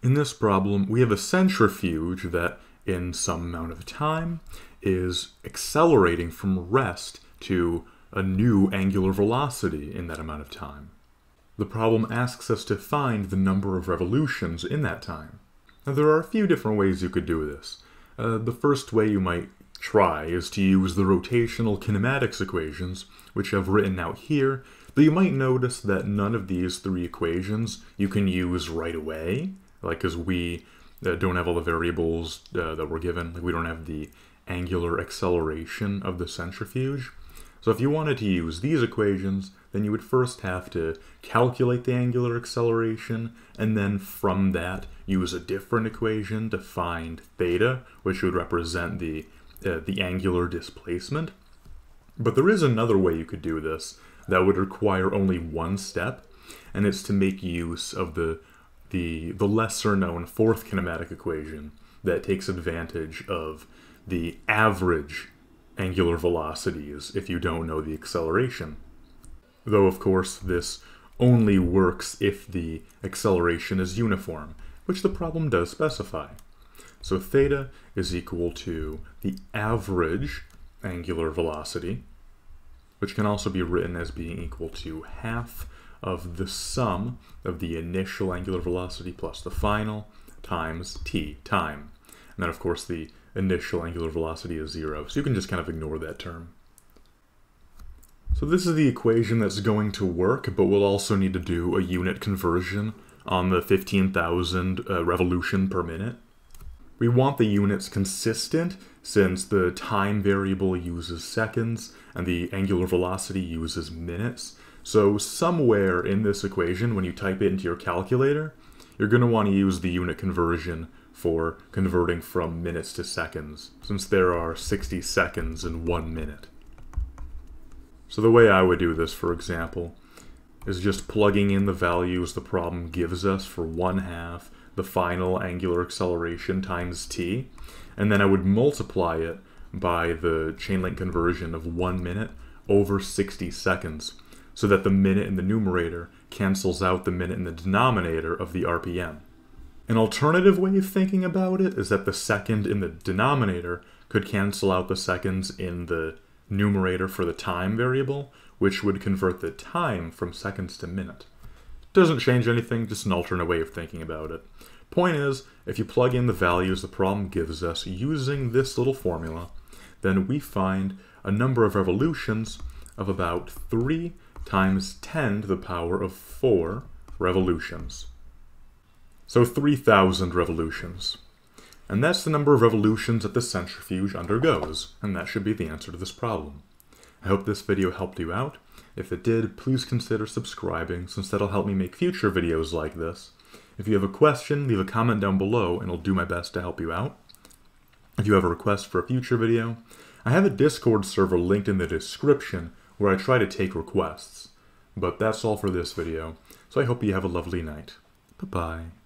In this problem, we have a centrifuge that, in some amount of time, is accelerating from rest to a new angular velocity in that amount of time. The problem asks us to find the number of revolutions in that time. Now, there are a few different ways you could do this. Uh, the first way you might try is to use the rotational kinematics equations, which I've written out here, though you might notice that none of these three equations you can use right away, like because we uh, don't have all the variables uh, that we're given, like we don't have the angular acceleration of the centrifuge. So if you wanted to use these equations, then you would first have to calculate the angular acceleration, and then from that use a different equation to find theta, which would represent the, uh, the angular displacement. But there is another way you could do this that would require only one step, and it's to make use of the, the, the lesser known fourth kinematic equation that takes advantage of the average angular velocities if you don't know the acceleration. Though, of course, this only works if the acceleration is uniform, which the problem does specify. So theta is equal to the average angular velocity, which can also be written as being equal to half of the sum of the initial angular velocity plus the final times t, time. And then, of course, the initial angular velocity is zero, so you can just kind of ignore that term. So this is the equation that's going to work, but we'll also need to do a unit conversion on the 15,000 uh, revolution per minute. We want the units consistent since the time variable uses seconds and the angular velocity uses minutes. So somewhere in this equation, when you type it into your calculator, you're going to want to use the unit conversion for converting from minutes to seconds, since there are 60 seconds in one minute. So the way I would do this, for example, is just plugging in the values the problem gives us for 1 half the final angular acceleration times t, and then I would multiply it by the chain link conversion of 1 minute over 60 seconds, so that the minute in the numerator cancels out the minute in the denominator of the RPM. An alternative way of thinking about it is that the second in the denominator could cancel out the seconds in the numerator for the time variable, which would convert the time from seconds to minute. Doesn't change anything, just an alternate way of thinking about it. Point is, if you plug in the values the problem gives us using this little formula, then we find a number of revolutions of about 3 times 10 to the power of 4 revolutions. So 3,000 revolutions. And that's the number of revolutions that the centrifuge undergoes, and that should be the answer to this problem. I hope this video helped you out. If it did, please consider subscribing, since that'll help me make future videos like this. If you have a question, leave a comment down below, and I'll do my best to help you out. If you have a request for a future video, I have a Discord server linked in the description where I try to take requests. But that's all for this video, so I hope you have a lovely night. Bye-bye.